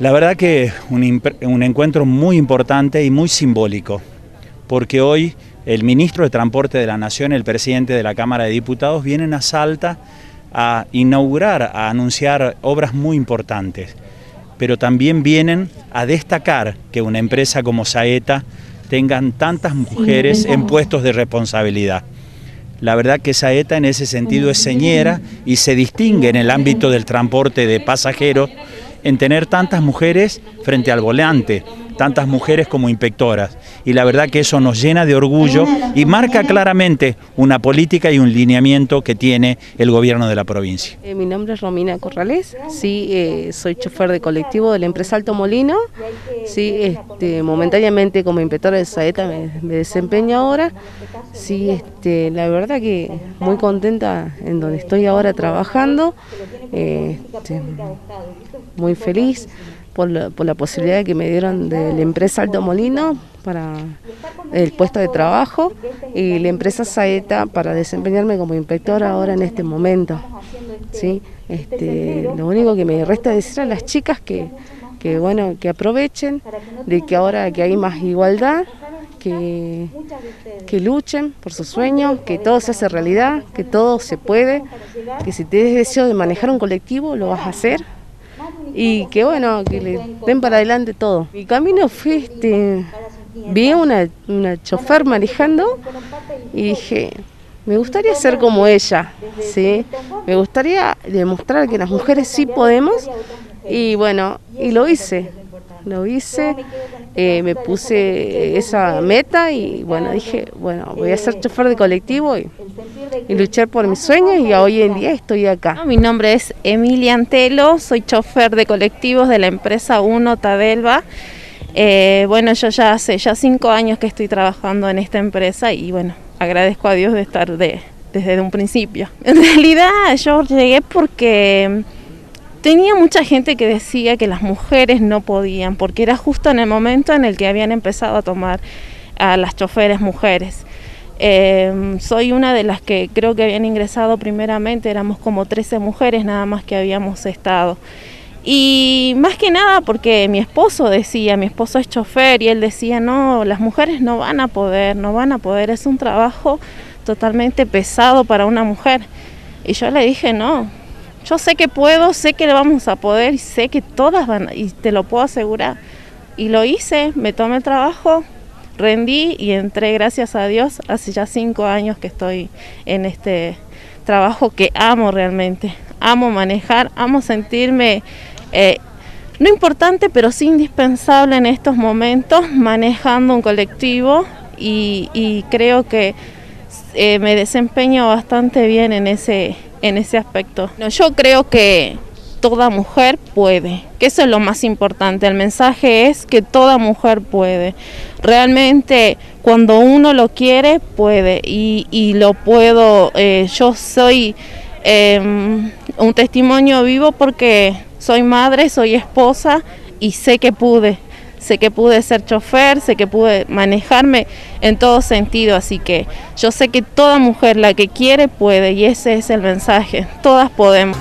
La verdad que un, un encuentro muy importante y muy simbólico, porque hoy el ministro de Transporte de la Nación, el presidente de la Cámara de Diputados, vienen a Salta a inaugurar, a anunciar obras muy importantes, pero también vienen a destacar que una empresa como Saeta tengan tantas mujeres en puestos de responsabilidad. La verdad que Saeta en ese sentido es señera y se distingue en el ámbito del transporte de pasajeros en tener tantas mujeres frente al volante, tantas mujeres como inspectoras. Y la verdad que eso nos llena de orgullo y marca claramente una política y un lineamiento que tiene el gobierno de la provincia. Eh, mi nombre es Romina Corrales, sí, eh, soy chofer de colectivo de la empresa Alto Molino, sí, este, momentáneamente como inspectora de Saeta me, desempeño ahora, sí, este, la verdad que muy contenta en donde estoy ahora trabajando, este, muy feliz por la, posibilidad que me dieron de la empresa Alto Molino para el puesto de trabajo y la empresa Saeta para desempeñarme como inspectora ahora en este momento. ¿sí? Este, lo único que me resta decir a las chicas que, que, bueno, que aprovechen de que ahora que hay más igualdad, que, que luchen por sus sueños, que todo se hace realidad, que todo se puede, que si tienes deseo de manejar un colectivo lo vas a hacer y que bueno, que le den para adelante todo. Mi camino fue, este, vi una, una chofer manejando y dije, me gustaría ser como ella, ¿sí? me gustaría demostrar que las mujeres sí podemos y bueno, y lo hice lo hice, eh, me puse esa meta y bueno, dije, bueno, voy a ser chofer de colectivo y, luchar por mis sueños y hoy en día estoy acá. Mi nombre es Emilia Antelo, soy chofer de colectivos de la empresa 1 Tadelva. Eh, bueno, yo ya hace ya cinco años que estoy trabajando en esta empresa y bueno, agradezco a Dios de estar de, desde un principio. En realidad yo llegué porque Tenía mucha gente que decía que las mujeres no podían, porque era justo en el momento en el que habían empezado a tomar a las choferes mujeres. Em, soy una de las que creo que habían ingresado primeramente, éramos como 13 mujeres nada más que habíamos estado. Y más que nada porque mi esposo decía, mi esposo es chofer y él decía, no, las mujeres no van a poder, no van a poder, es un trabajo totalmente pesado para una mujer. Y yo le dije, no, yo sé que puedo, sé que lo vamos a poder sé que todas van, y te lo puedo asegurar. Y lo hice, me tomé el trabajo, rendí y entré, gracias a Dios, hace ya cinco años que estoy en este trabajo que amo realmente. Amo manejar, amo sentirme, eh, no importante, pero sí indispensable en estos momentos, manejando un colectivo y, creo que eh, me desempeño bastante bien en ese en ese aspecto. yo creo que toda mujer puede, que eso es lo más importante. El mensaje es que toda mujer puede. Realmente cuando uno lo quiere, puede y, lo puedo. Eh, yo soy em, un testimonio vivo porque soy madre, soy esposa y sé que pude sé que pude ser chofer, sé que pude manejarme en todo sentido, así que yo sé que toda mujer la que quiere puede y ese es el mensaje, todas podemos.